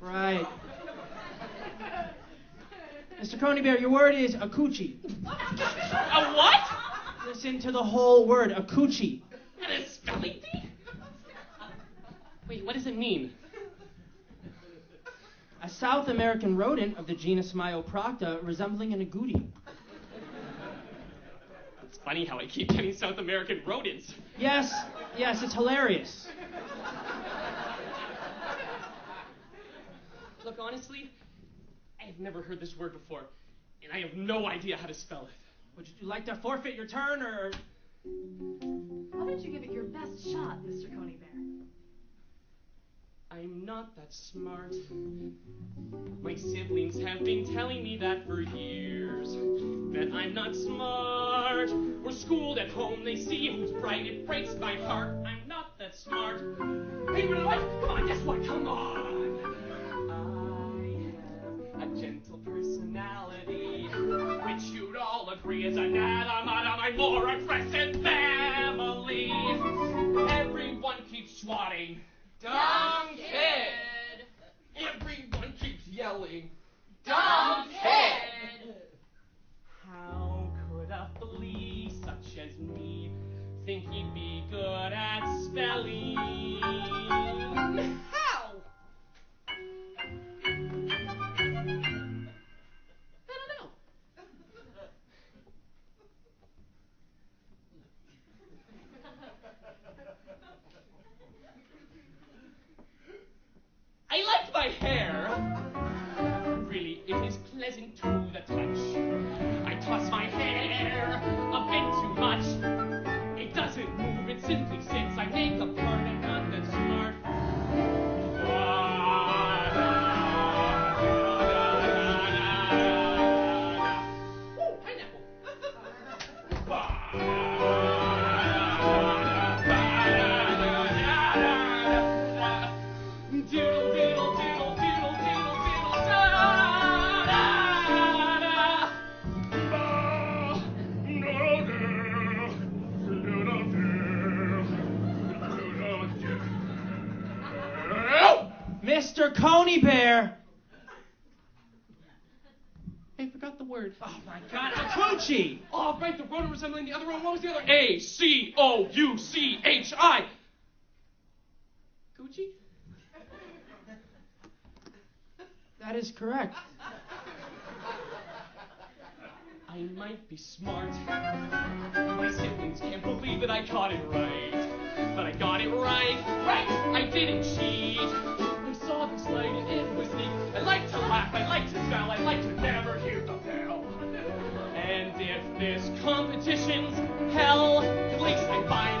Right. Mr. Coneybear, your word is acouchi. a what? Listen to the whole word, acouchi. And a spelling bee? Wait, what does it mean? A South American rodent of the genus Myoprocta resembling an agouti. It's funny how I keep getting South American rodents. Yes, yes, it's hilarious. Honestly, I have never heard this word before, and I have no idea how to spell it. Would you like to forfeit your turn, or Why don't you give it your best shot, Mr. Coneybear? I'm not that smart. My siblings have been telling me that for years. That I'm not smart. We're schooled at home, they see who's bright. It breaks my heart. I'm not that smart. Hey, what? Come on, guess what? Come on. Swatting. Dumb kid! Everyone keeps yelling. Dumb kid! How could a flea such as me think he'd be good at spelling? Mr. Coneybear? I forgot the word. Oh my God, acouchi. Oh, right, the rodent resembling the other one. What was the other? A C O U C H I. Gucci? That is correct. I might be smart. My siblings can't believe that I got it right. But I got it right. Right! I didn't cheat. competitions, hell, at least I find